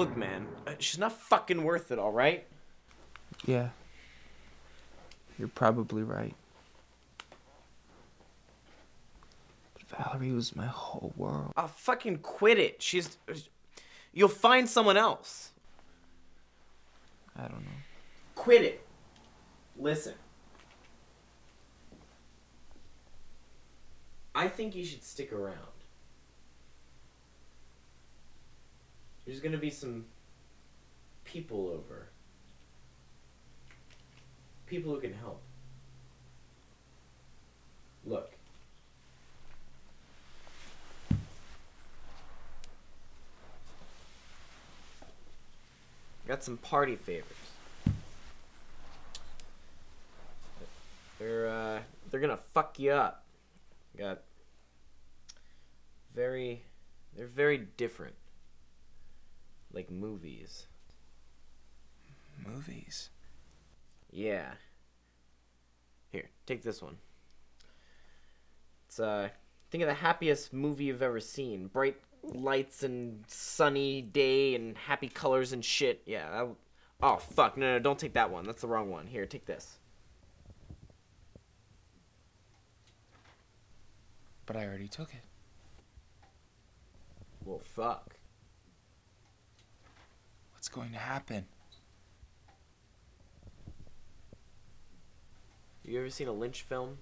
Look, man, uh, she's not fucking worth it, all right? Yeah. You're probably right. But Valerie was my whole world. I'll fucking quit it. She's. You'll find someone else. I don't know. Quit it. Listen. I think you should stick around. There's gonna be some people over. People who can help. Look. Got some party favors. They're uh they're gonna fuck you up. Got very they're very different. Like movies. Movies. Yeah. Here, take this one. It's uh think of the happiest movie you've ever seen. Bright lights and sunny day and happy colors and shit. Yeah. That, oh fuck. No, no, don't take that one. That's the wrong one. Here, take this. But I already took it. Well, fuck. What's going to happen? You ever seen a Lynch film?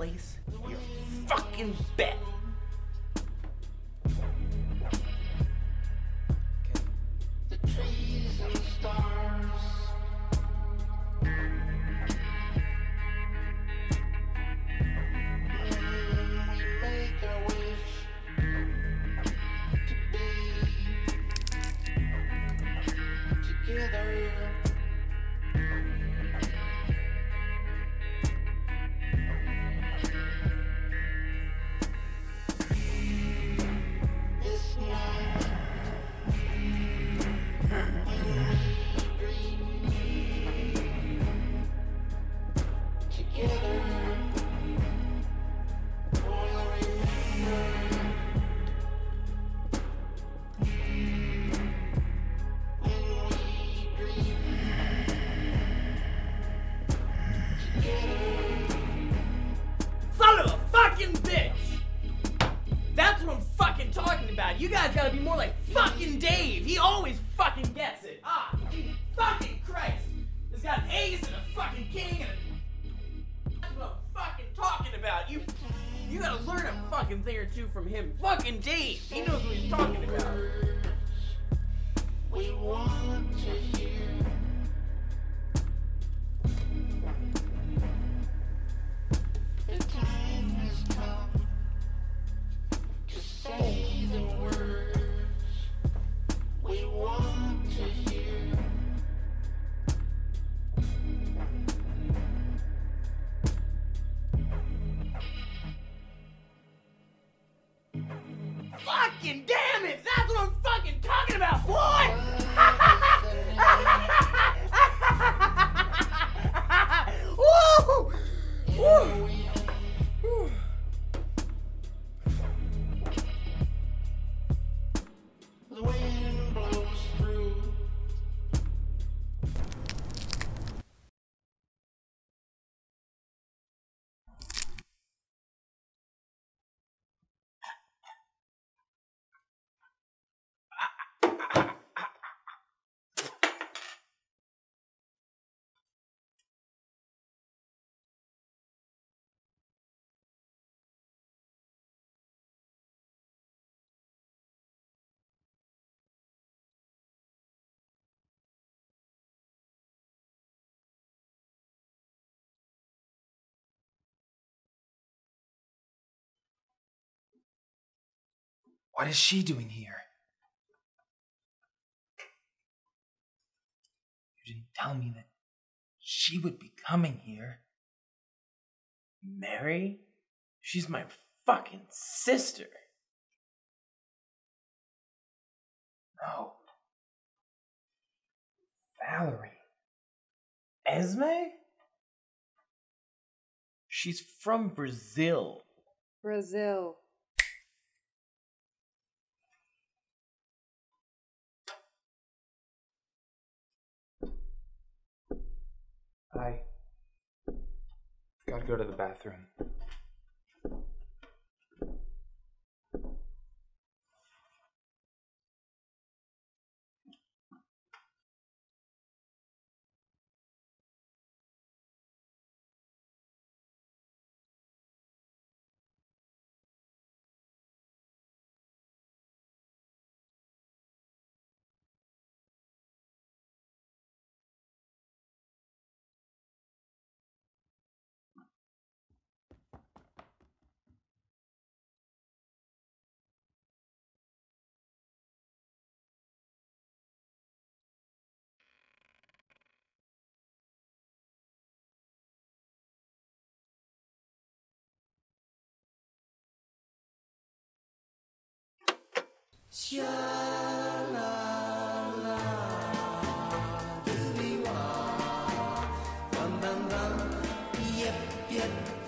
Place your fucking bet. Fucking damn it! That's what I'm fucking talking about, boy! What is she doing here? You didn't tell me that she would be coming here. Mary? She's my fucking sister. No. Valerie. Esme? She's from Brazil. Brazil. I gotta go to the bathroom.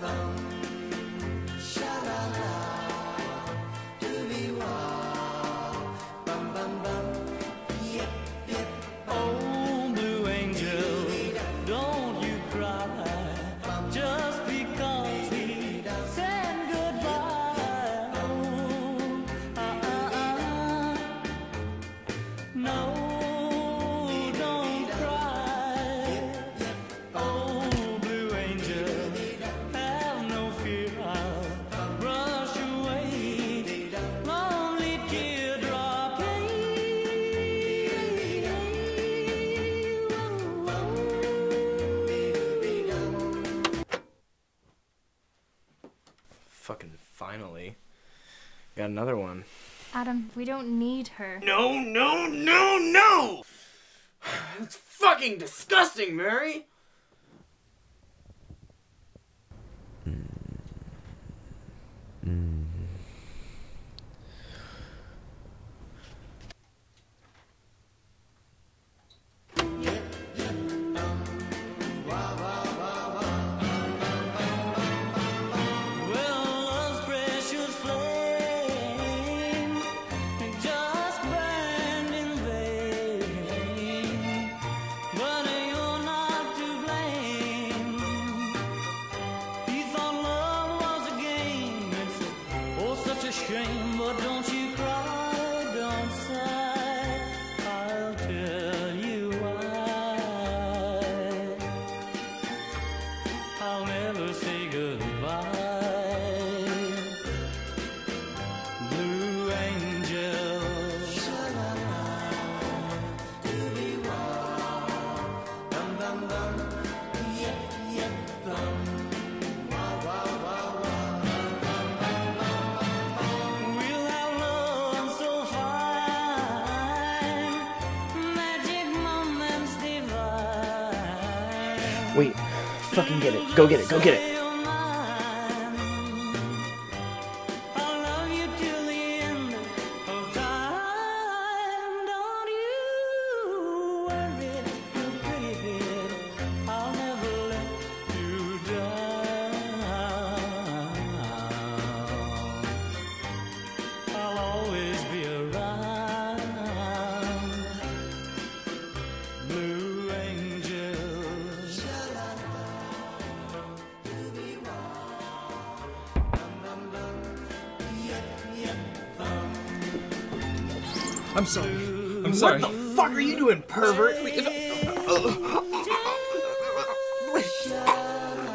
Oh, another one. Adam, we don't need her. No, no, no, no! That's fucking disgusting, Mary! Fucking get it. Go get it. Go get it. I'm sorry. I'm sorry. What the fuck are you doing, pervert?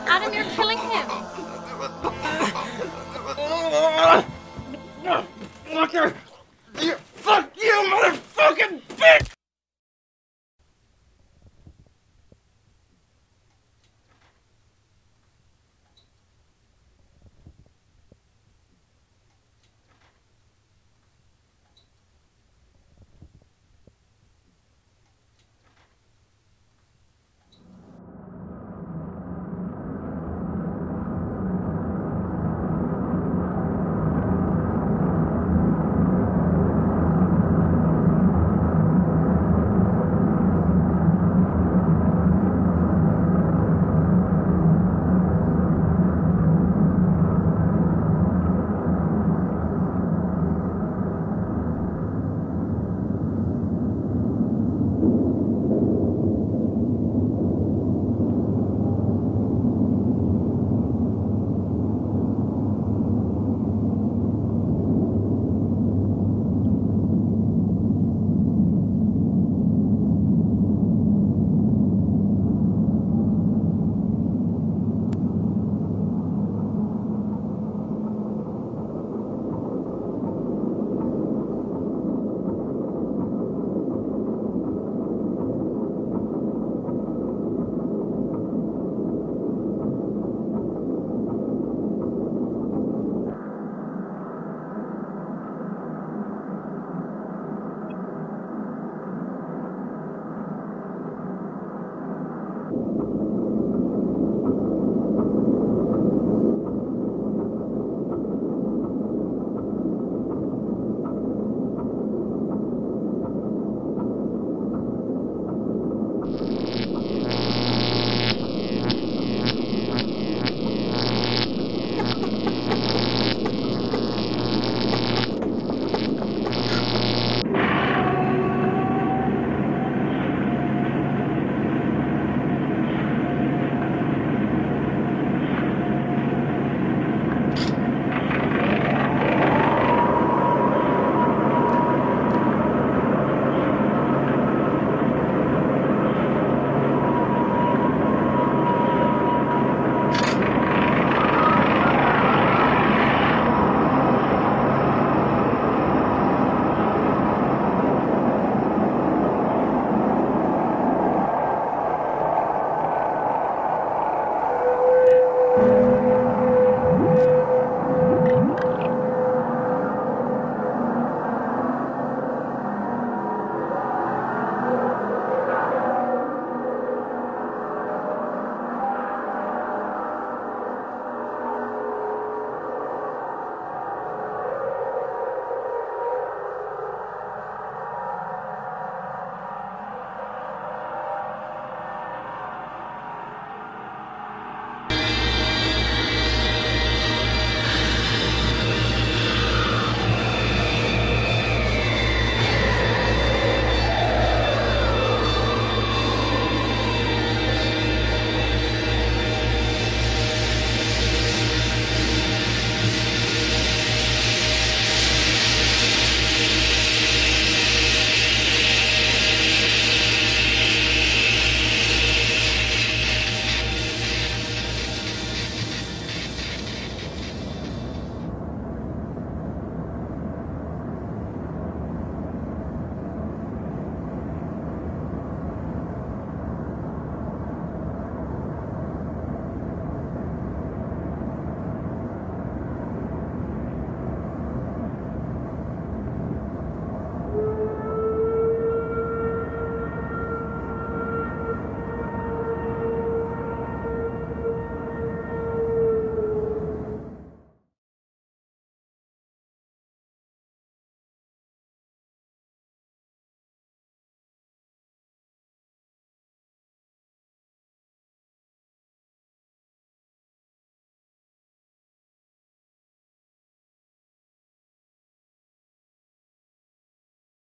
Adam, you're killing him. Fucker!